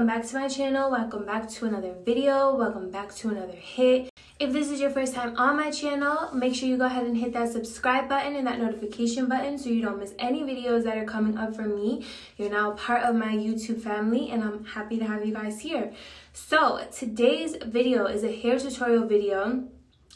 Welcome back to my channel. Welcome back to another video. Welcome back to another hit. If this is your first time on my channel, make sure you go ahead and hit that subscribe button and that notification button so you don't miss any videos that are coming up from me. You're now part of my YouTube family and I'm happy to have you guys here. So today's video is a hair tutorial video.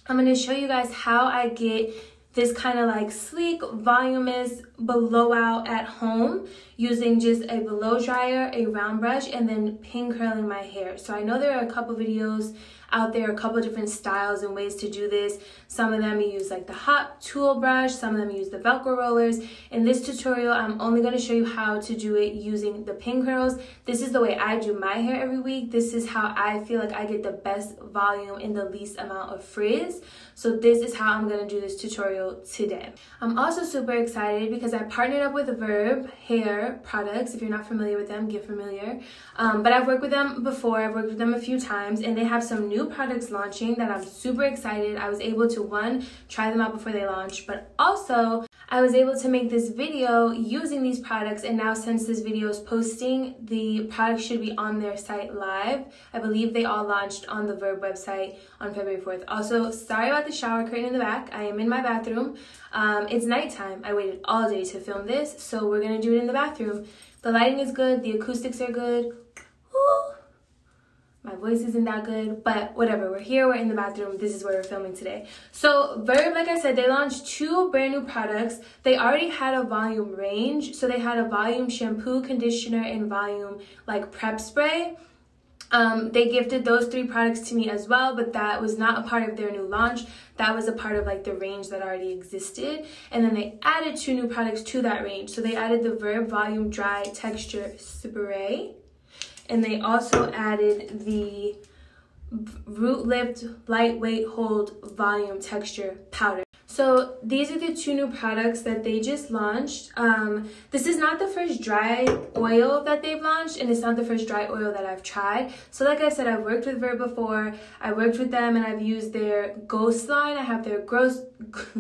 I'm going to show you guys how I get this kind of like sleek, voluminous blowout at home using just a blow dryer, a round brush, and then pin curling my hair. So I know there are a couple videos out there, a couple different styles and ways to do this. Some of them use like the hot tool brush, some of them use the Velcro rollers. In this tutorial, I'm only gonna show you how to do it using the pin curls. This is the way I do my hair every week. This is how I feel like I get the best volume in the least amount of frizz. So this is how I'm gonna do this tutorial today. I'm also super excited because I partnered up with Verb Hair Products. If you're not familiar with them, get familiar. Um, but I've worked with them before, I've worked with them a few times, and they have some new products launching that I'm super excited. I was able to one, try them out before they launch, but also I was able to make this video using these products and now since this video is posting, the products should be on their site live. I believe they all launched on the Verb website on February 4th. Also, sorry about the shower curtain in the back. I am in my bathroom. Um, it's nighttime. I waited all day to film this, so we're gonna do it in the bathroom. The lighting is good, the acoustics are good. My voice isn't that good, but whatever. We're here, we're in the bathroom. This is where we're filming today. So Verb, like I said, they launched two brand new products. They already had a volume range. So they had a volume shampoo, conditioner, and volume like prep spray. Um, they gifted those three products to me as well, but that was not a part of their new launch. That was a part of like the range that already existed. And then they added two new products to that range. So they added the Verb Volume Dry Texture Spray and they also added the Root Lift Lightweight Hold Volume Texture Powder. So these are the two new products that they just launched. Um, this is not the first dry oil that they've launched and it's not the first dry oil that I've tried. So like I said, I've worked with Verb before. I worked with them and I've used their Ghost line. I have their gross...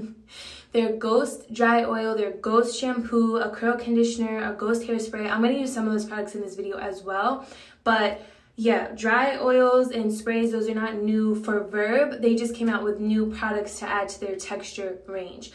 their Ghost Dry Oil, their Ghost Shampoo, a curl conditioner, a Ghost Hairspray. I'm going to use some of those products in this video as well. But yeah, dry oils and sprays, those are not new for Verb. They just came out with new products to add to their texture range.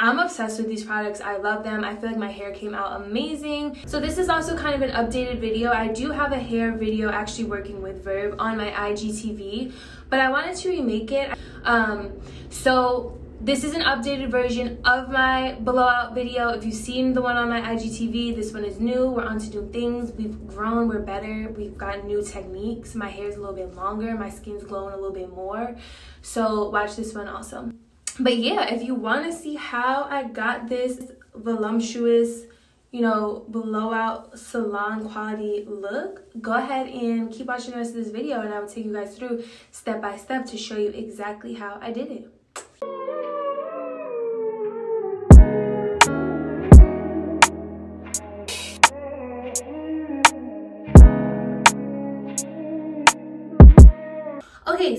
I'm obsessed with these products. I love them. I feel like my hair came out amazing. So this is also kind of an updated video. I do have a hair video actually working with Verb on my IGTV, but I wanted to remake it. Um, so this is an updated version of my blowout video. If you've seen the one on my IGTV, this one is new. We're on to new things. We've grown, we're better. We've got new techniques. My hair is a little bit longer. My skin's glowing a little bit more. So watch this one also. But yeah, if you want to see how I got this voluptuous, you know, blowout salon quality look, go ahead and keep watching the rest of this video and I will take you guys through step by step to show you exactly how I did it.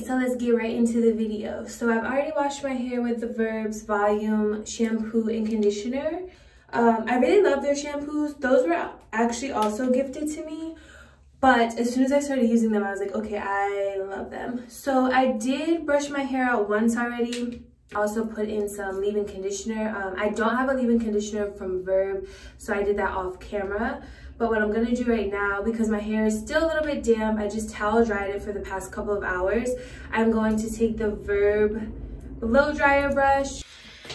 So let's get right into the video. So I've already washed my hair with the Verbs Volume Shampoo and Conditioner. Um, I really love their shampoos. Those were actually also gifted to me. But as soon as I started using them, I was like, okay, I love them. So I did brush my hair out once already. Also put in some leave-in conditioner. Um, I don't have a leave-in conditioner from Verb, so I did that off camera. But what I'm gonna do right now, because my hair is still a little bit damp, I just towel dried it for the past couple of hours. I'm going to take the Verb blow dryer brush.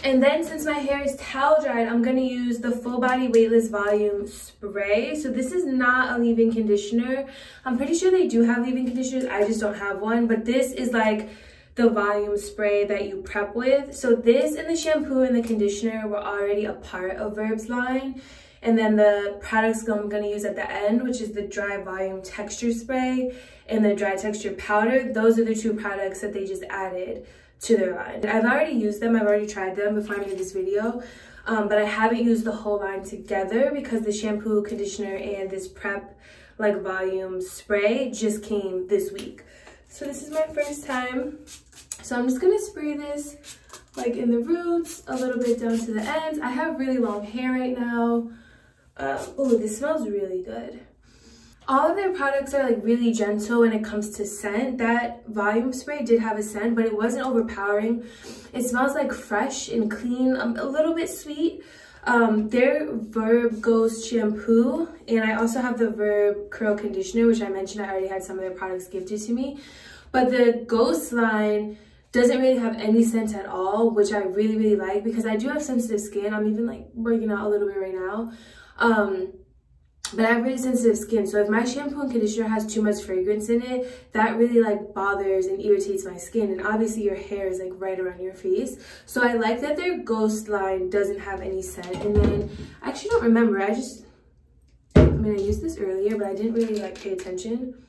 And then since my hair is towel dried, I'm gonna use the Full Body Weightless Volume Spray. So this is not a leave-in conditioner. I'm pretty sure they do have leave-in conditioners, I just don't have one. But this is like the volume spray that you prep with. So this and the shampoo and the conditioner were already a part of Verb's line. And then the products I'm gonna use at the end, which is the dry volume texture spray and the dry texture powder. Those are the two products that they just added to their line. I've already used them, I've already tried them before I made this video, um, but I haven't used the whole line together because the shampoo, conditioner, and this prep like volume spray just came this week. So this is my first time. So I'm just gonna spray this like in the roots, a little bit down to the ends. I have really long hair right now. Uh, oh, this smells really good. all of their products are like really gentle when it comes to scent. That volume spray did have a scent, but it wasn't overpowering. It smells like fresh and clean, um, a little bit sweet. Um, their Verb Ghost shampoo, and I also have the Verb Curl Conditioner, which I mentioned I already had some of their products gifted to me. But the Ghost line doesn't really have any scent at all, which I really, really like because I do have sensitive skin. I'm even like working out a little bit right now. Um, but I have really sensitive skin. So if my shampoo and conditioner has too much fragrance in it, that really like bothers and irritates my skin. And obviously your hair is like right around your face. So I like that their Ghost line doesn't have any scent. And then I actually don't remember. I just, I mean, I used this earlier, but I didn't really like pay attention.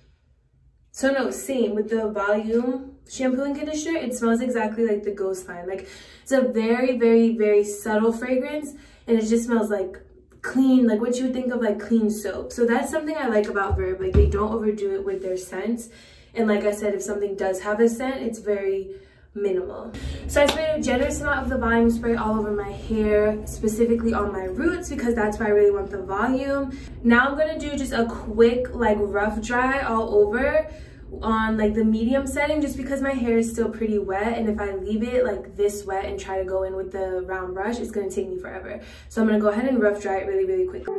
So no, same with the volume shampoo and conditioner. It smells exactly like the Ghost line. Like it's a very, very, very subtle fragrance. And it just smells like clean, like what you would think of like clean soap. So that's something I like about Verb. Like they don't overdo it with their scents. And like I said, if something does have a scent, it's very minimal. So I sprayed a generous amount of the volume spray all over my hair, specifically on my roots because that's where I really want the volume. Now I'm gonna do just a quick like rough dry all over on like the medium setting just because my hair is still pretty wet and if I leave it like this wet and try to go in with the round brush it's going to take me forever so I'm going to go ahead and rough dry it really really quickly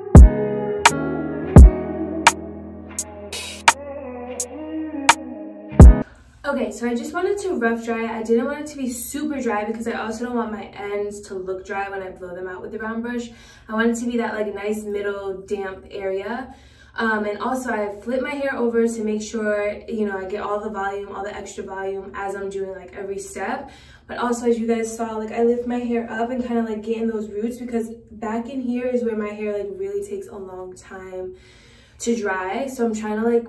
Okay, so I just wanted to rough dry it. I didn't want it to be super dry because I also don't want my ends to look dry when I blow them out with the round brush. I want it to be that like nice middle damp area. Um, and also I flip my hair over to make sure, you know, I get all the volume, all the extra volume as I'm doing like every step. But also as you guys saw, like I lift my hair up and kind of like get in those roots because back in here is where my hair like really takes a long time to dry. So I'm trying to like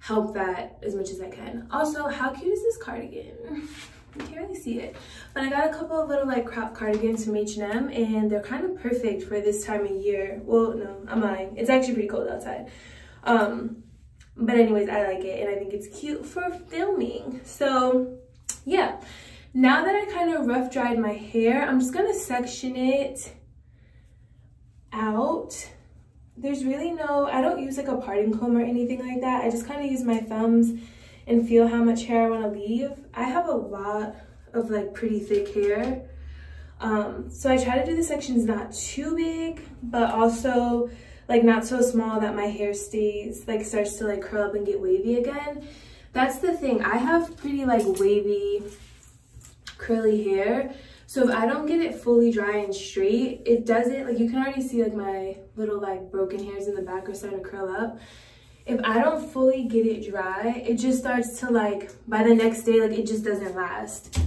help that as much as I can. Also, how cute is this cardigan? You can't really see it. But I got a couple of little like crop cardigans from H&M and they're kind of perfect for this time of year. Well, no, I'm lying. It's actually pretty cold outside. Um, but anyways, I like it and I think it's cute for filming. So yeah, now that I kind of rough dried my hair, I'm just gonna section it out. There's really no, I don't use like a parting comb or anything like that. I just kind of use my thumbs and feel how much hair I want to leave. I have a lot of like pretty thick hair. Um, so I try to do the sections not too big, but also like not so small that my hair stays, like starts to like curl up and get wavy again. That's the thing, I have pretty like wavy, curly hair. So if I don't get it fully dry and straight, it doesn't, like you can already see like my little like broken hairs in the back are starting to curl up if I don't fully get it dry, it just starts to like, by the next day, like it just doesn't last.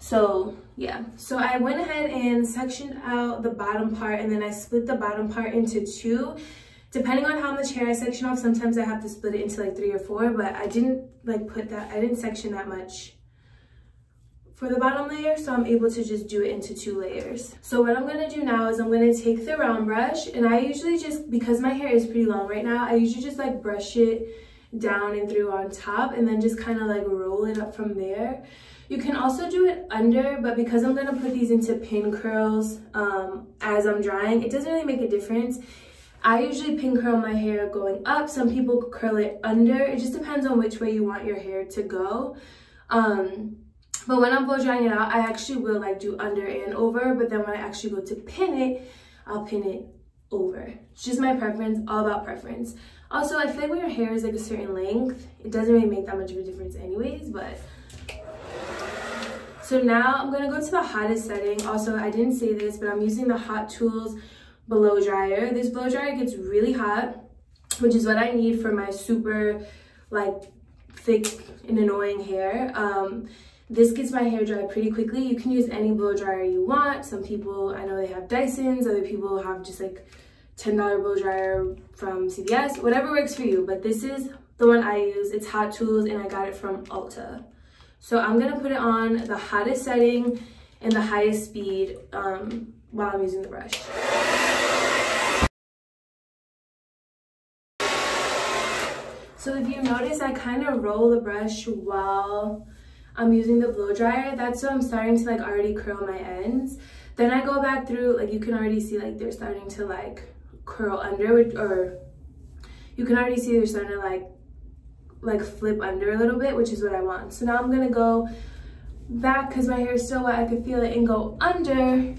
So yeah, so I went ahead and sectioned out the bottom part and then I split the bottom part into two. Depending on how much hair I section off, sometimes I have to split it into like three or four, but I didn't like put that, I didn't section that much for the bottom layer so I'm able to just do it into two layers. So what I'm gonna do now is I'm gonna take the round brush and I usually just, because my hair is pretty long right now, I usually just like brush it down and through on top and then just kind of like roll it up from there. You can also do it under, but because I'm gonna put these into pin curls um, as I'm drying, it doesn't really make a difference. I usually pin curl my hair going up. Some people curl it under. It just depends on which way you want your hair to go. Um, but when I'm blow drying it out, I actually will like do under and over, but then when I actually go to pin it, I'll pin it over. It's just my preference, all about preference. Also, I feel like when your hair is like a certain length, it doesn't really make that much of a difference anyways, but. So now I'm gonna go to the hottest setting. Also, I didn't say this, but I'm using the Hot Tools blow dryer. This blow dryer gets really hot, which is what I need for my super like thick and annoying hair. Um, this gets my hair dry pretty quickly. You can use any blow dryer you want. Some people, I know they have Dysons, other people have just like $10 blow dryer from CVS, whatever works for you. But this is the one I use. It's Hot Tools and I got it from Ulta. So I'm gonna put it on the hottest setting and the highest speed um, while I'm using the brush. So if you notice, I kind of roll the brush while I'm using the blow dryer. That's so I'm starting to like already curl my ends. Then I go back through, like you can already see like they're starting to like curl under or you can already see they're starting to like like flip under a little bit, which is what I want. So now I'm gonna go back because my hair is still wet. I could feel it and go under. I'm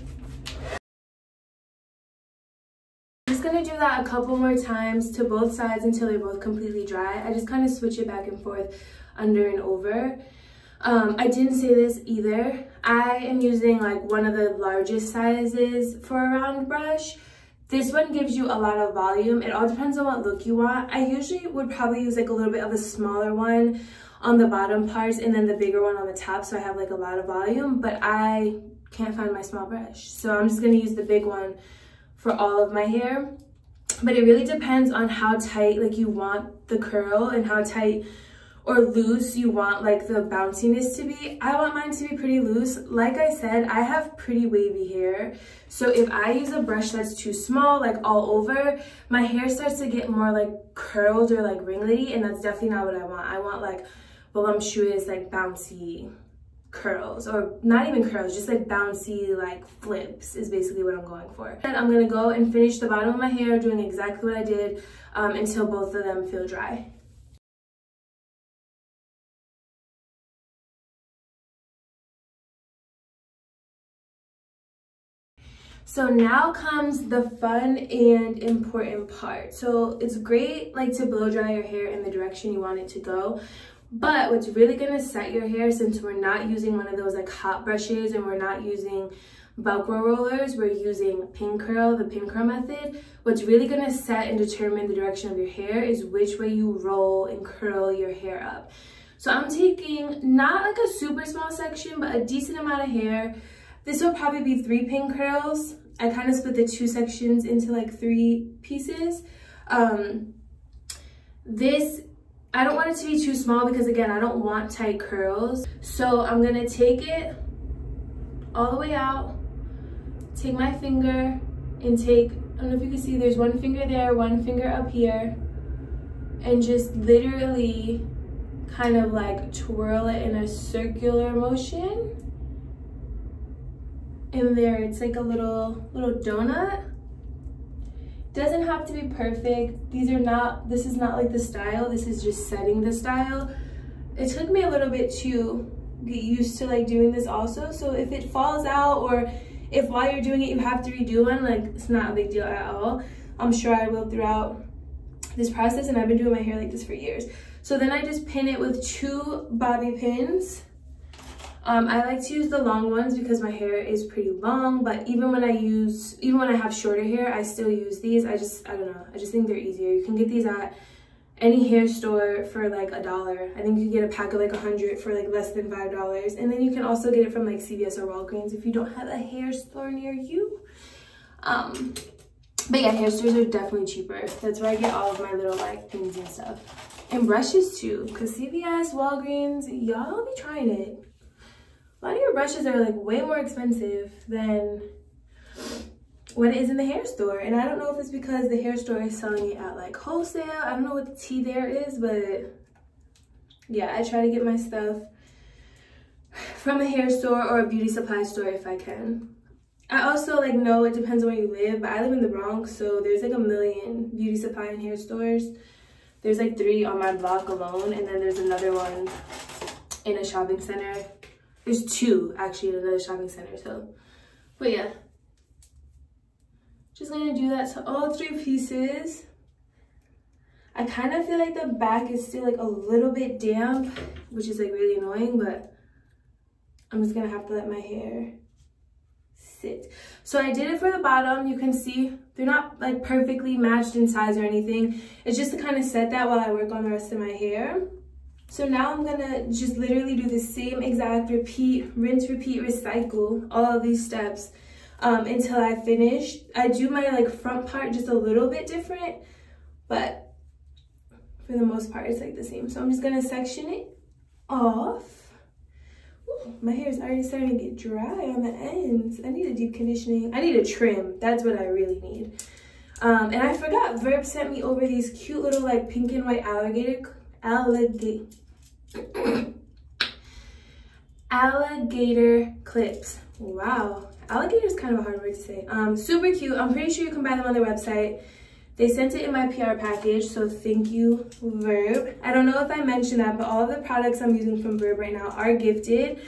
just gonna do that a couple more times to both sides until they're both completely dry. I just kind of switch it back and forth under and over. Um, I didn't say this either. I am using like one of the largest sizes for a round brush. This one gives you a lot of volume. It all depends on what look you want. I usually would probably use like a little bit of a smaller one on the bottom parts and then the bigger one on the top so I have like a lot of volume, but I can't find my small brush. So I'm just gonna use the big one for all of my hair. But it really depends on how tight like you want the curl and how tight or loose you want like the bounciness to be. I want mine to be pretty loose. Like I said, I have pretty wavy hair. So if I use a brush that's too small, like all over, my hair starts to get more like curled or like ringlety and that's definitely not what I want. I want like voluptuous, like bouncy curls or not even curls just like bouncy like flips is basically what i'm going for and i'm gonna go and finish the bottom of my hair doing exactly what i did um, until both of them feel dry So now comes the fun and important part. So it's great like to blow dry your hair in the direction you want it to go. But what's really gonna set your hair since we're not using one of those like hot brushes and we're not using Velcro rollers, we're using pin curl, the pin curl method. What's really gonna set and determine the direction of your hair is which way you roll and curl your hair up. So I'm taking not like a super small section, but a decent amount of hair. This will probably be three pin curls. I kind of split the two sections into like three pieces. Um, this, I don't want it to be too small because again, I don't want tight curls. So I'm gonna take it all the way out, take my finger and take, I don't know if you can see, there's one finger there, one finger up here, and just literally kind of like twirl it in a circular motion in there. It's like a little, little donut. Doesn't have to be perfect. These are not, this is not like the style. This is just setting the style. It took me a little bit to get used to like doing this also. So if it falls out or if while you're doing it you have to redo one, like it's not a big deal at all. I'm sure I will throughout this process and I've been doing my hair like this for years. So then I just pin it with two bobby pins um, I like to use the long ones because my hair is pretty long, but even when I use, even when I have shorter hair, I still use these. I just, I don't know, I just think they're easier. You can get these at any hair store for like a dollar. I think you can get a pack of like a hundred for like less than five dollars. And then you can also get it from like CVS or Walgreens if you don't have a hair store near you. Um, but yeah, hair stores are definitely cheaper. That's where I get all of my little like pins and stuff. And brushes too, because CVS, Walgreens, y'all be trying it a lot of your brushes are like way more expensive than what it is in the hair store. And I don't know if it's because the hair store is selling it at like wholesale. I don't know what the tea there is, but yeah, I try to get my stuff from a hair store or a beauty supply store if I can. I also like know it depends on where you live, but I live in the Bronx, so there's like a million beauty supply and hair stores. There's like three on my block alone, and then there's another one in a shopping center there's two actually at another shopping center. So, but yeah. Just gonna do that to all three pieces. I kind of feel like the back is still like a little bit damp, which is like really annoying, but I'm just gonna have to let my hair sit. So I did it for the bottom. You can see they're not like perfectly matched in size or anything. It's just to kind of set that while I work on the rest of my hair. So now I'm gonna just literally do the same exact repeat, rinse, repeat, recycle, all of these steps um, until I finish. I do my like front part just a little bit different, but for the most part, it's like the same. So I'm just gonna section it off. Ooh, my hair is already starting to get dry on the ends. I need a deep conditioning. I need a trim. That's what I really need. Um, and I forgot, Verb sent me over these cute little like pink and white alligator alligator alligator clips. Wow, alligator is kind of a hard word to say. Um, super cute. I'm pretty sure you can buy them on their website. They sent it in my PR package, so thank you, Verb. I don't know if I mentioned that, but all the products I'm using from Verb right now are gifted.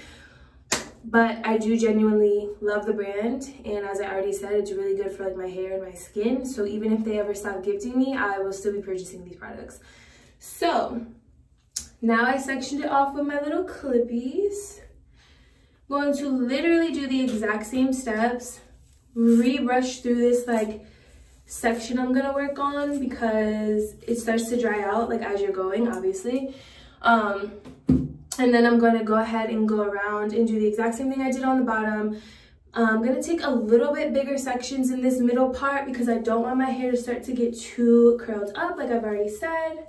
But I do genuinely love the brand, and as I already said, it's really good for like my hair and my skin. So even if they ever stop gifting me, I will still be purchasing these products. So now I sectioned it off with my little clippies. Going to literally do the exact same steps, rebrush through this like section I'm gonna work on because it starts to dry out like as you're going, obviously. Um, and then I'm gonna go ahead and go around and do the exact same thing I did on the bottom. I'm gonna take a little bit bigger sections in this middle part because I don't want my hair to start to get too curled up like I've already said.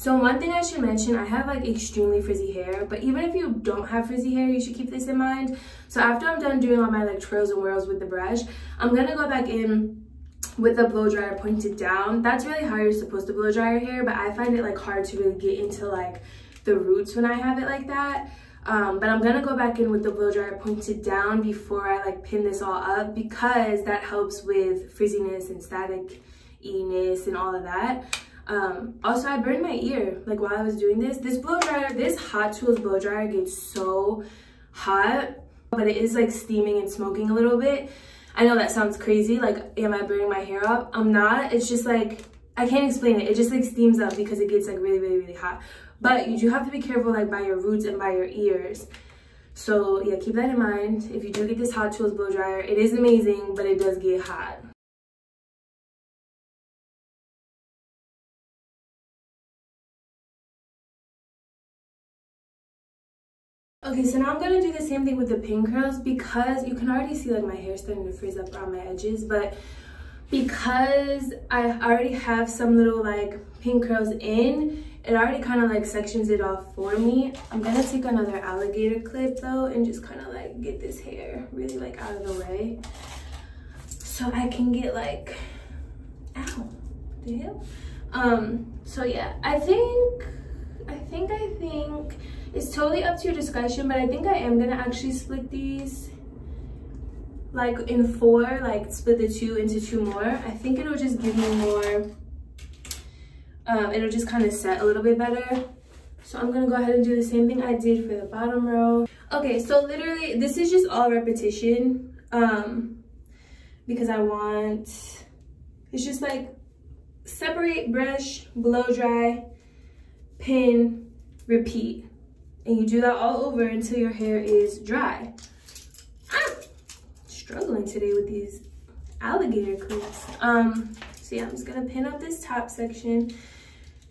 So one thing I should mention, I have like extremely frizzy hair, but even if you don't have frizzy hair, you should keep this in mind. So after I'm done doing all my like twirls and whirls with the brush, I'm gonna go back in with the blow dryer pointed down. That's really how you're supposed to blow dry your hair, but I find it like hard to really get into like the roots when I have it like that. Um, but I'm gonna go back in with the blow dryer pointed down before I like pin this all up because that helps with frizziness and static-iness and all of that. Um, also, I burned my ear like while I was doing this. This blow dryer, this Hot Tools blow dryer gets so hot, but it is like steaming and smoking a little bit. I know that sounds crazy. Like, am I burning my hair up? I'm not. It's just like, I can't explain it. It just like steams up because it gets like really, really, really hot. But you do have to be careful like by your roots and by your ears. So yeah, keep that in mind. If you do get this Hot Tools blow dryer, it is amazing, but it does get hot. Okay, so now I'm gonna do the same thing with the pin curls because you can already see like my hair starting to freeze up around my edges, but because I already have some little like pin curls in, it already kind of like sections it off for me. I'm gonna take another alligator clip though and just kind of like get this hair really like out of the way so I can get like, ow, the hell? Um, so yeah, I think, I think, I think, it's totally up to your discretion, but I think I am gonna actually split these like in four, like split the two into two more. I think it'll just give me more, um, it'll just kind of set a little bit better. So I'm gonna go ahead and do the same thing I did for the bottom row. Okay, so literally this is just all repetition um, because I want, it's just like separate, brush, blow dry, pin, repeat. And you do that all over until your hair is dry. Ah, struggling today with these alligator clips. Um, so yeah, I'm just gonna pin up this top section.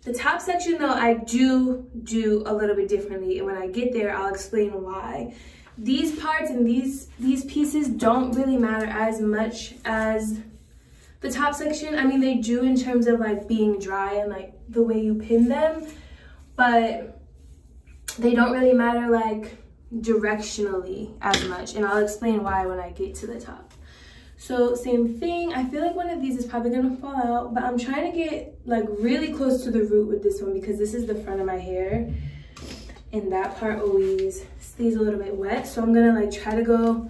The top section though, I do do a little bit differently. And when I get there, I'll explain why. These parts and these, these pieces don't really matter as much as the top section. I mean, they do in terms of like being dry and like the way you pin them, but they don't really matter like directionally as much and I'll explain why when I get to the top. So same thing, I feel like one of these is probably gonna fall out, but I'm trying to get like really close to the root with this one because this is the front of my hair and that part always stays a little bit wet. So I'm gonna like try to go,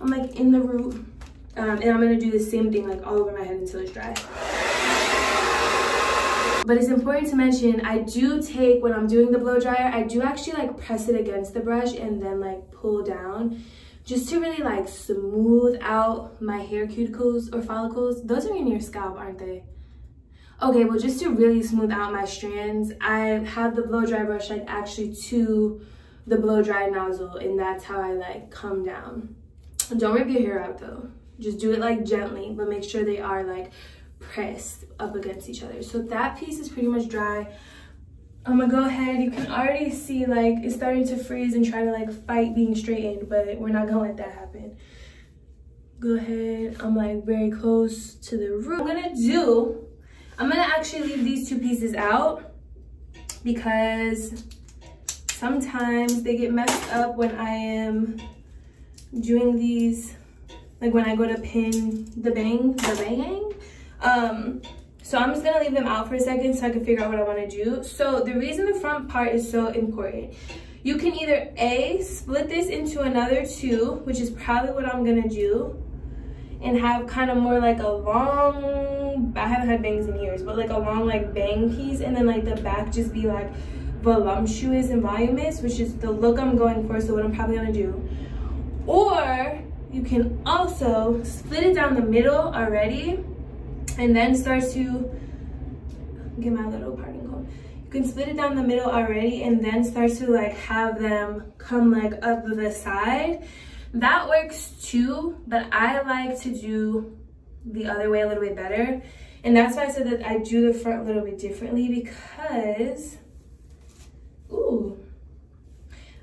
I'm like in the root um, and I'm gonna do the same thing like all over my head until it's dry. But it's important to mention, I do take, when I'm doing the blow dryer, I do actually like press it against the brush and then like pull down just to really like smooth out my hair cuticles or follicles. Those are in your scalp, aren't they? Okay, well just to really smooth out my strands, I have the blow dry brush like actually to the blow dry nozzle and that's how I like come down. Don't rip your hair out though. Just do it like gently, but make sure they are like pressed up against each other. So that piece is pretty much dry. I'm gonna go ahead, you can already see like it's starting to freeze and try to like fight being straightened, but we're not gonna let that happen. Go ahead, I'm like very close to the root. I'm gonna do, I'm gonna actually leave these two pieces out because sometimes they get messed up when I am doing these, like when I go to pin the bang, the bang, um, so I'm just gonna leave them out for a second so I can figure out what I wanna do. So the reason the front part is so important, you can either A, split this into another two, which is probably what I'm gonna do. and have kind of more like a long, I haven't had bangs in years, but like a long like bang piece and then like the back just be like voluptuous and voluminous, which is the look I'm going for, so what I'm probably gonna do. Or you can also split it down the middle already and then start to get my little parting comb. You can split it down the middle already and then start to like have them come like up the side. That works too, but I like to do the other way a little bit better. And that's why I said that I do the front a little bit differently because, ooh,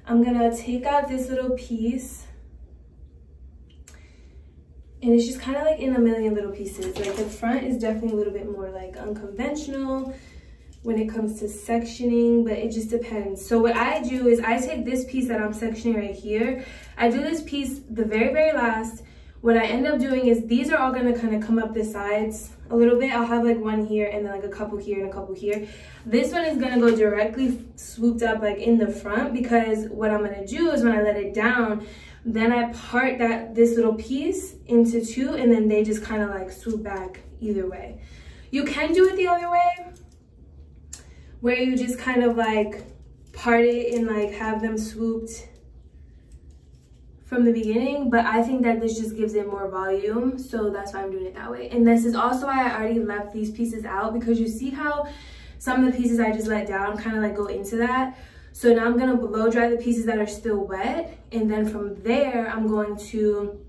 I'm gonna take out this little piece and it's just kind of like in a million little pieces. Like the front is definitely a little bit more like unconventional when it comes to sectioning, but it just depends. So what I do is I take this piece that I'm sectioning right here. I do this piece the very, very last. What I end up doing is these are all gonna kind of come up the sides a little bit. I'll have like one here and then like a couple here and a couple here. This one is gonna go directly swooped up like in the front because what I'm gonna do is when I let it down, then I part that this little piece into two and then they just kind of like swoop back either way. You can do it the other way where you just kind of like part it and like have them swooped from the beginning but i think that this just gives it more volume so that's why i'm doing it that way and this is also why i already left these pieces out because you see how some of the pieces i just let down kind of like go into that so now I'm gonna blow dry the pieces that are still wet. And then from there, I'm going to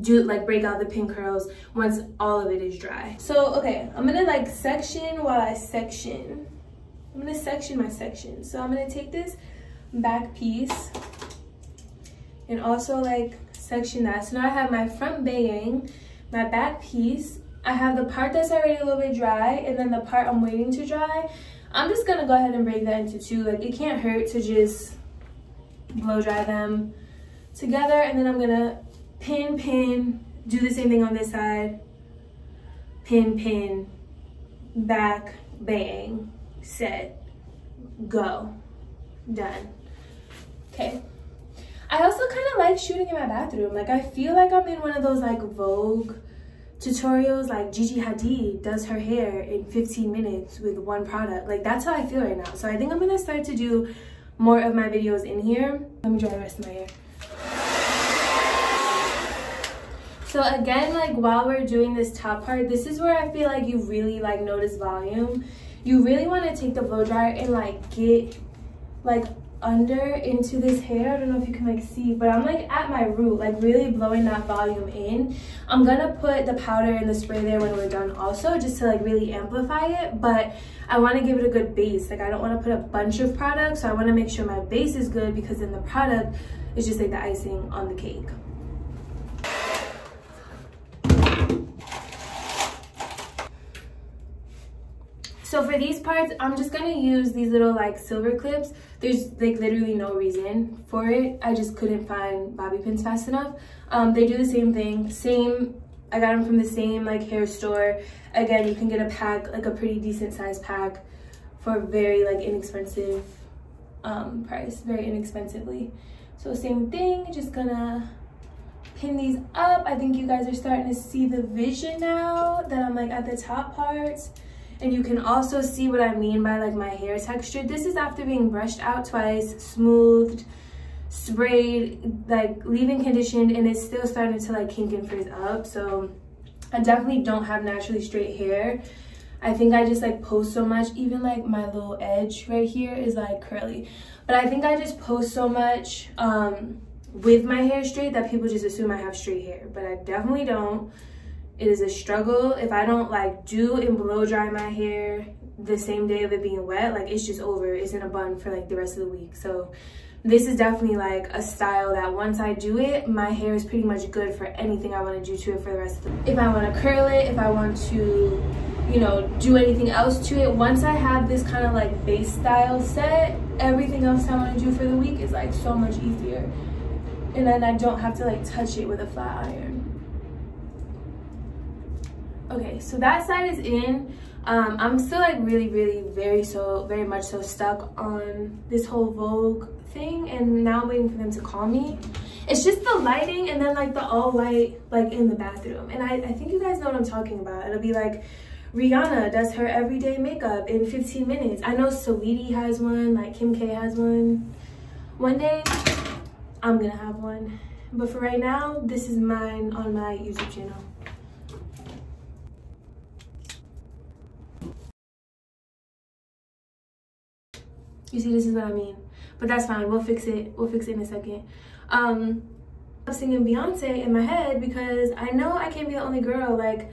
do like break out the pin curls once all of it is dry. So, okay, I'm gonna like section while I section. I'm gonna section my section. So I'm gonna take this back piece and also like section that. So now I have my front bang, my back piece. I have the part that's already a little bit dry and then the part I'm waiting to dry. I'm just gonna go ahead and break that into two. Like it can't hurt to just blow dry them together and then I'm gonna pin, pin, do the same thing on this side, pin, pin, back, bang, set, go, done. Okay. I also kind of like shooting in my bathroom. Like I feel like I'm in one of those like Vogue tutorials like Gigi Hadid does her hair in 15 minutes with one product. Like that's how I feel right now. So I think I'm gonna start to do more of my videos in here. Let me dry the rest of my hair. So again, like while we're doing this top part, this is where I feel like you really like notice volume. You really wanna take the blow dryer and like get like under into this hair. I don't know if you can like see, but I'm like at my root, like really blowing that volume in. I'm gonna put the powder and the spray there when we're done also, just to like really amplify it. But I wanna give it a good base. Like I don't wanna put a bunch of products, so I wanna make sure my base is good because then the product is just like the icing on the cake. So for these parts, I'm just gonna use these little like silver clips. There's like literally no reason for it. I just couldn't find bobby pins fast enough. Um, they do the same thing, same, I got them from the same like hair store. Again, you can get a pack, like a pretty decent size pack for very like inexpensive um, price, very inexpensively. So same thing, just gonna pin these up. I think you guys are starting to see the vision now that I'm like at the top parts and you can also see what I mean by like my hair texture. This is after being brushed out twice, smoothed, sprayed, like leave-in conditioned, and it's still starting to like kink and frizz up. So I definitely don't have naturally straight hair. I think I just like post so much, even like my little edge right here is like curly. But I think I just post so much um, with my hair straight that people just assume I have straight hair, but I definitely don't it is a struggle. If i don't like do and blow dry my hair the same day of it being wet like it's just over. It's in a bun for like the rest of the week. So this is definitely like a style that once i do it my hair is pretty much good for anything i want to do to it for the rest of the if i want to curl it if i want to you know do anything else to it once i have this kind of like base style set everything else i want to do for the week is like so much easier. And then i don't have to like touch it with a flat iron okay so that side is in um, i'm still like really really very so very much so stuck on this whole vogue thing and now i'm waiting for them to call me It's just the lighting and then like the all white like in the bathroom. And I, I think you guys know what I'm talking about. It'll be like Rihanna does her everyday makeup in 15 minutes. I know Saweetie has one, like Kim K has one. One day, I'm gonna have one. But for right now, this is mine on my YouTube channel. You see, this is what I mean. But that's fine. We'll fix it. We'll fix it in a second. Um, I'm singing Beyonce in my head because I know I can't be the only girl. Like,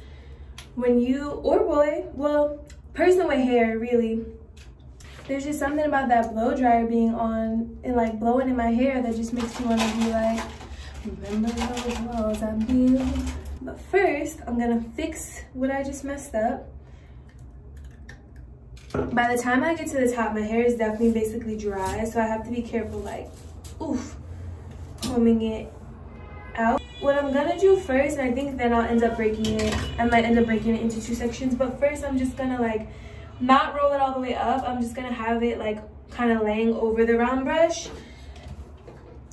when you, or boy, well, person with hair, really, there's just something about that blow dryer being on and like blowing in my hair that just makes me want to be like, remember those walls I built. But first, I'm gonna fix what I just messed up. By the time I get to the top, my hair is definitely basically dry, so I have to be careful, like, oof, combing it out. What I'm gonna do first, and I think then I'll end up breaking it, I might end up breaking it into two sections, but first I'm just gonna like, not roll it all the way up. I'm just gonna have it like kind of laying over the round brush.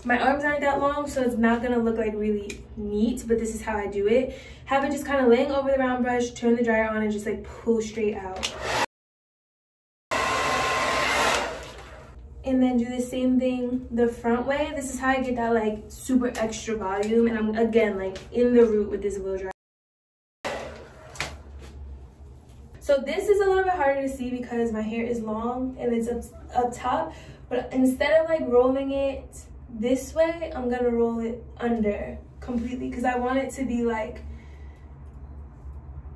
My arms aren't that long, so it's not gonna look like really neat, but this is how I do it. Have it just kind of laying over the round brush, turn the dryer on, and just like pull straight out. And then do the same thing the front way. This is how i get that like super extra volume and i'm again like in the root with this blow dry so this is a little bit harder to see because my hair is long and it's up, up top but instead of like rolling it this way i'm gonna roll it under completely because i want it to be like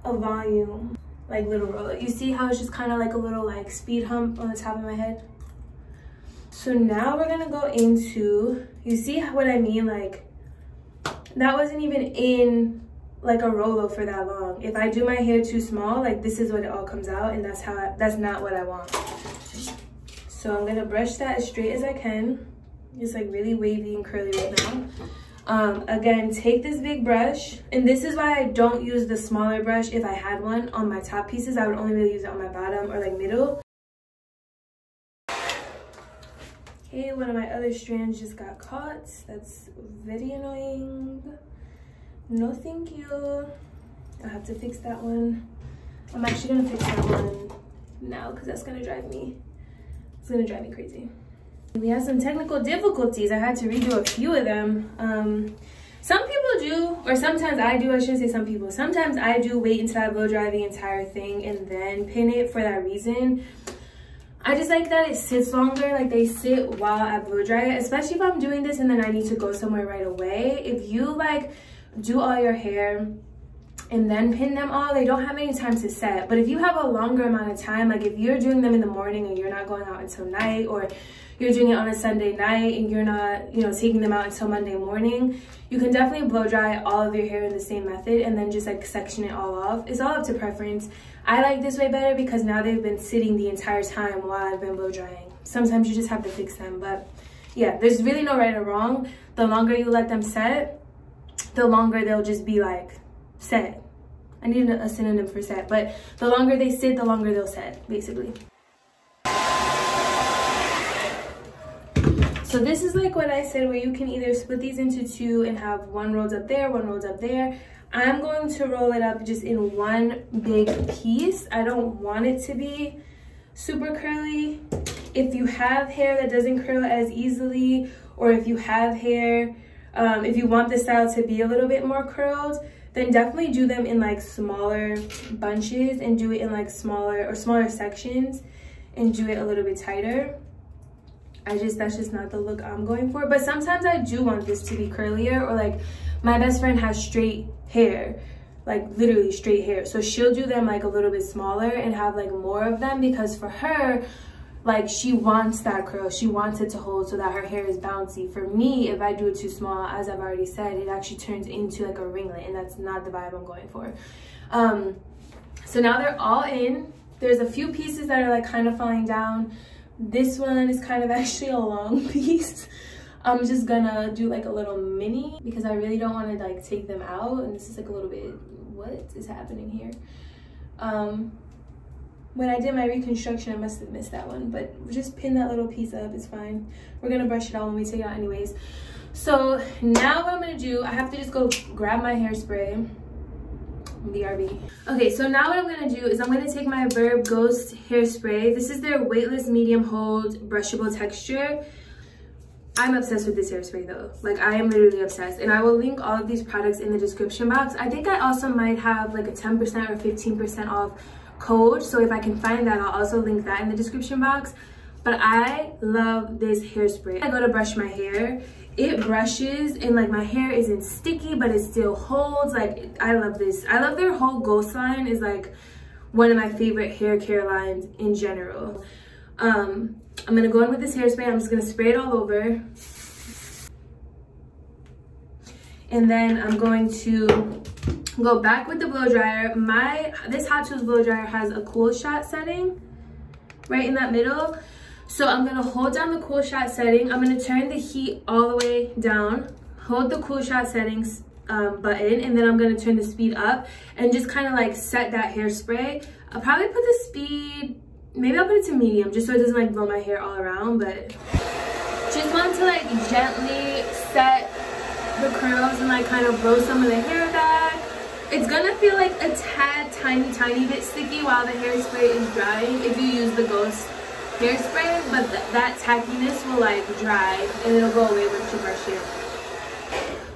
a volume like little roller you see how it's just kind of like a little like speed hump on the top of my head so now we're gonna go into, you see what I mean? Like, that wasn't even in like a Rolo for that long. If I do my hair too small, like this is what it all comes out and that's how, I, that's not what I want. So I'm gonna brush that as straight as I can. It's like really wavy and curly right now. Um, again, take this big brush, and this is why I don't use the smaller brush if I had one on my top pieces. I would only really use it on my bottom or like middle. Okay, one of my other strands just got caught. That's very annoying. No thank you. I have to fix that one. I'm actually gonna fix that one now because that's gonna drive me, it's gonna drive me crazy. We have some technical difficulties. I had to redo a few of them. Um, some people do, or sometimes I do, I shouldn't say some people. Sometimes I do wait until I blow dry the entire thing and then pin it for that reason. I just like that it sits longer, like they sit while I blow dry it, especially if I'm doing this and then I need to go somewhere right away. If you like do all your hair and then pin them all, they don't have any time to set. But if you have a longer amount of time, like if you're doing them in the morning and you're not going out until night or you're doing it on a Sunday night and you're not, you know, taking them out until Monday morning, you can definitely blow dry all of your hair in the same method and then just like section it all off. It's all up to preference. I like this way better because now they've been sitting the entire time while I've been blow drying. Sometimes you just have to fix them, but yeah, there's really no right or wrong. The longer you let them set, the longer they'll just be like set. I need a synonym for set, but the longer they sit, the longer they'll set, basically. So this is like what I said, where you can either split these into two and have one rolled up there, one rolled up there. I'm going to roll it up just in one big piece. I don't want it to be super curly. If you have hair that doesn't curl as easily, or if you have hair, um, if you want the style to be a little bit more curled, then definitely do them in like smaller bunches and do it in like smaller or smaller sections and do it a little bit tighter. I just, that's just not the look I'm going for. But sometimes I do want this to be curlier or like my best friend has straight hair like literally straight hair so she'll do them like a little bit smaller and have like more of them because for her like she wants that curl. She wants it to hold so that her hair is bouncy. For me if i do it too small as i've already said it actually turns into like a ringlet and that's not the vibe i'm going for. Um so now they're all in. There's a few pieces that are like kind of falling down. This one is kind of actually a long piece. I'm just gonna do like a little mini because I really don't want to like take them out and this is like a little bit what is happening here? Um when I did my reconstruction I must have missed that one but just pin that little piece up it's fine we're gonna brush it out when we take it out anyways So now what I'm gonna do, I have to just go grab my hairspray. BRB. Okay, so now what I'm gonna do is I'm gonna take my Verb Ghost hairspray. This is their weightless medium hold brushable texture. I'm obsessed with this hairspray though. Like I am literally obsessed. And I will link all of these products in the description box. I think I also might have like a 10% or 15% off code. So if I can find that, I'll also link that in the description box. But I love this hairspray. I go to brush my hair it brushes and like my hair isn't sticky but it still holds like i love this i love their whole ghost line is like one of my favorite hair care lines in general um i'm gonna go in with this hairspray i'm just gonna spray it all over and then i'm going to go back with the blow dryer my this hot tools blow dryer has a cool shot setting right in that middle so I'm gonna hold down the cool shot setting. I'm gonna turn the heat all the way down, hold the cool shot settings um, button, and then I'm gonna turn the speed up and just kind of like set that hairspray. I'll probably put the speed, maybe I'll put it to medium just so it doesn't like blow my hair all around, but just want to like gently set the curls and like kind of blow some of the hair back. It's gonna feel like a tad tiny, tiny bit sticky while the hairspray is drying if you use the Ghost hairspray, but th that tackiness will like dry and it'll go away once you brush it.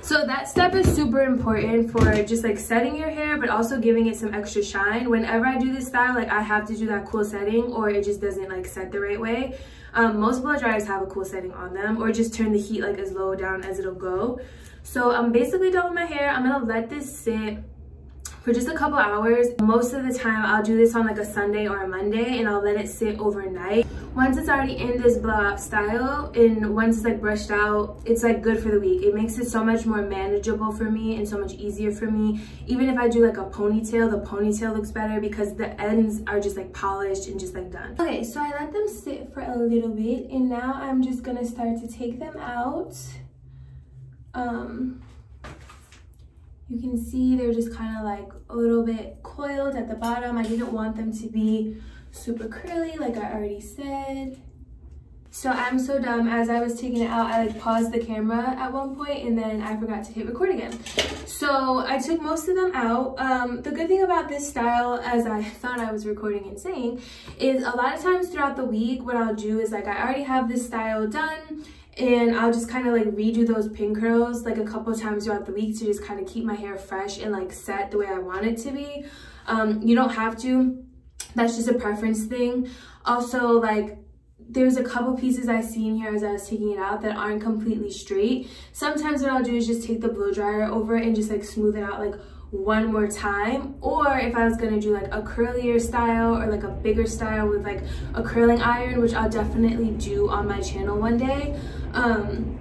So that step is super important for just like setting your hair, but also giving it some extra shine. Whenever I do this style, like I have to do that cool setting or it just doesn't like set the right way. Um, most blow dryers have a cool setting on them or just turn the heat like as low down as it'll go. So I'm basically done with my hair. I'm gonna let this sit for just a couple hours. Most of the time I'll do this on like a Sunday or a Monday and I'll let it sit overnight. Once it's already in this blowout style and once it's like brushed out, it's like good for the week. It makes it so much more manageable for me and so much easier for me. Even if I do like a ponytail, the ponytail looks better because the ends are just like polished and just like done. Okay, so I let them sit for a little bit and now I'm just gonna start to take them out. Um, you can see they're just kind of like a little bit coiled at the bottom. I didn't want them to be super curly like I already said. So I'm so dumb. As I was taking it out, I like paused the camera at one point and then I forgot to hit record again. So I took most of them out. Um, the good thing about this style, as I thought I was recording and saying, is a lot of times throughout the week, what I'll do is like I already have this style done and I'll just kind of like redo those pin curls like a couple times throughout the week to just kind of keep my hair fresh and like set the way I want it to be. Um, you don't have to, that's just a preference thing. Also like there's a couple pieces I seen here as I was taking it out that aren't completely straight. Sometimes what I'll do is just take the blow dryer over and just like smooth it out like one more time or if I was gonna do like a curlier style or like a bigger style with like a curling iron which I'll definitely do on my channel one day um,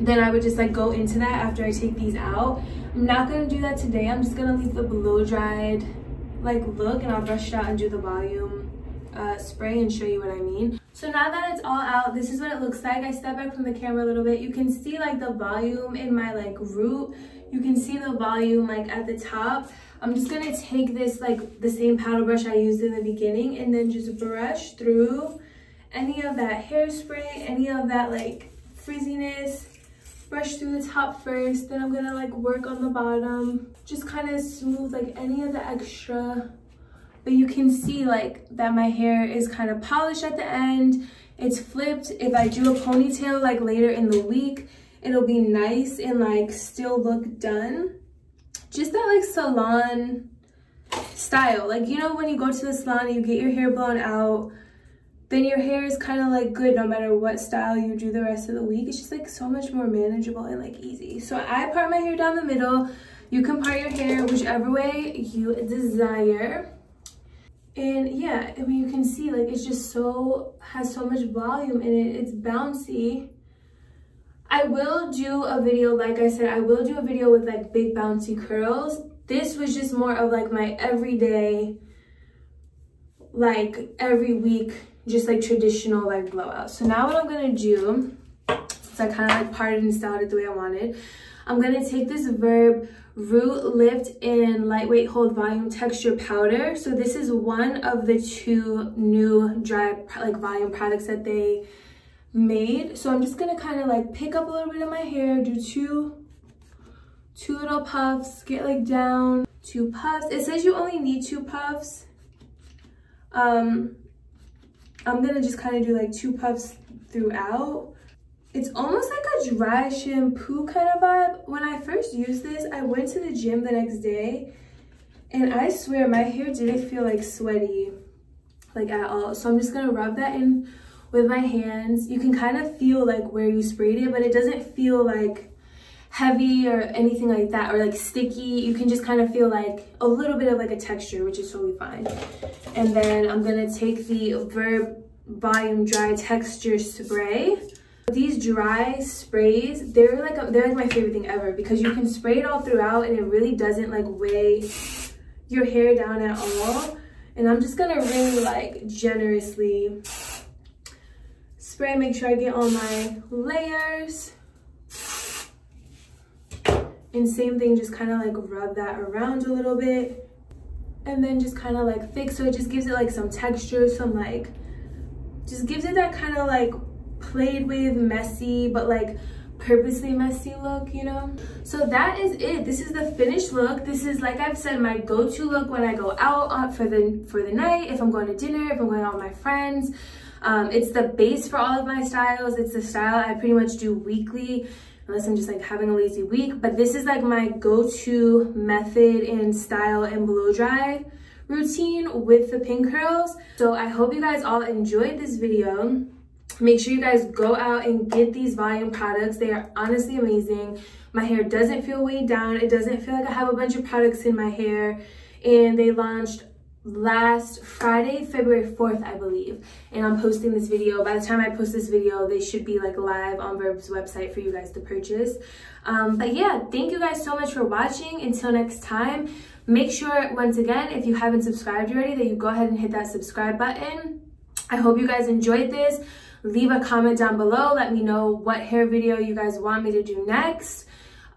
then I would just like go into that after I take these out I'm not gonna do that today I'm just gonna leave the blow dried like look and I'll brush it out and do the volume uh, spray and show you what I mean. So now that it's all out, this is what it looks like. I step back from the camera a little bit. You can see like the volume in my like root you can see the volume like at the top. I'm just gonna take this like the same paddle brush I used in the beginning and then just brush through any of that hairspray, any of that like frizziness. Brush through the top first, then I'm gonna like work on the bottom. Just kind of smooth like any of the extra. But you can see like that my hair is kind of polished at the end. It's flipped. If I do a ponytail like later in the week, it'll be nice and like still look done. Just that like salon style. Like, you know, when you go to the salon, you get your hair blown out, then your hair is kind of like good no matter what style you do the rest of the week. It's just like so much more manageable and like easy. So I part my hair down the middle. You can part your hair whichever way you desire. And yeah, I mean, you can see like it's just so, has so much volume in it. It's bouncy. I will do a video, like I said, I will do a video with like big bouncy curls. This was just more of like my everyday, like every week, just like traditional like blowout. So now what I'm gonna do, since I kind of like parted and styled it the way I wanted, I'm gonna take this Verb Root Lift and Lightweight Hold Volume Texture Powder. So this is one of the two new dry like volume products that they made. So I'm just gonna kind of like pick up a little bit of my hair, do two, two little puffs, get like down, two puffs. It says you only need two puffs. Um, I'm gonna just kind of do like two puffs throughout. It's almost like a dry shampoo kind of vibe. When I first used this, I went to the gym the next day and I swear my hair didn't feel like sweaty like at all. So I'm just gonna rub that in with my hands. You can kind of feel like where you sprayed it, but it doesn't feel like heavy or anything like that or like sticky. You can just kind of feel like a little bit of like a texture, which is totally fine. And then I'm gonna take the Verb Volume Dry Texture Spray. These dry sprays, they're like a, they're like my favorite thing ever because you can spray it all throughout and it really doesn't like weigh your hair down at all. And I'm just gonna really like generously spray, make sure I get all my layers. And same thing, just kind of like rub that around a little bit. And then just kind of like fix, so it just gives it like some texture, some like, just gives it that kind of like played with, messy, but like purposely messy look, you know? So that is it. This is the finished look. This is, like I've said, my go-to look when I go out uh, for the, for the night, if I'm going to dinner, if I'm going out with my friends. Um, it's the base for all of my styles. It's the style I pretty much do weekly unless I'm just like having a lazy week. But this is like my go-to method in style and blow dry routine with the pin curls. So I hope you guys all enjoyed this video. Make sure you guys go out and get these volume products. They are honestly amazing. My hair doesn't feel weighed down. It doesn't feel like I have a bunch of products in my hair. And they launched last Friday, February 4th, I believe. And I'm posting this video. By the time I post this video, they should be like live on Verb's website for you guys to purchase. Um, but yeah, thank you guys so much for watching. Until next time, make sure, once again, if you haven't subscribed already, that you go ahead and hit that subscribe button. I hope you guys enjoyed this. Leave a comment down below. Let me know what hair video you guys want me to do next.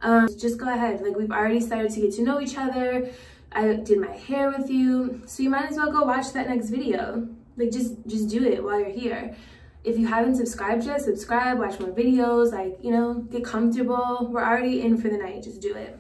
Um, just go ahead. Like, we've already started to get to know each other. I did my hair with you. So you might as well go watch that next video. Like, just, just do it while you're here. If you haven't subscribed yet, subscribe, watch more videos, like, you know, get comfortable. We're already in for the night. Just do it.